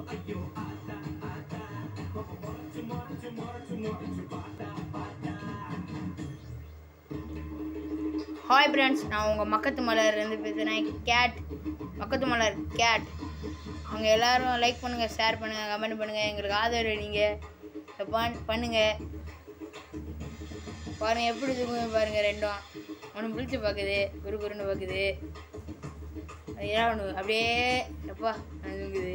Hi friends நான் உங்கள் மக்கத்து மலர்லேருந்து பேசுகிறேன் கேட் மக்கத்து மலர் கேட் அவங்க எல்லோரும் லைக் பண்ணுங்கள் ஷேர் பண்ணுங்கள் கமெண்ட் பண்ணுங்கள் எங்களுக்கு ஆதரவு நீங்கள் பண்ணுங்கள் பாருங்கள் எப்படி தூங்குது பாருங்கள் ரெண்டும். ஒன்று பிடிச்சி பார்க்குது குரு குருன்னு பார்க்குது. அது ஏதாவது ஒன்று அப்படியே எப்பா இருக்குது. தூங்குது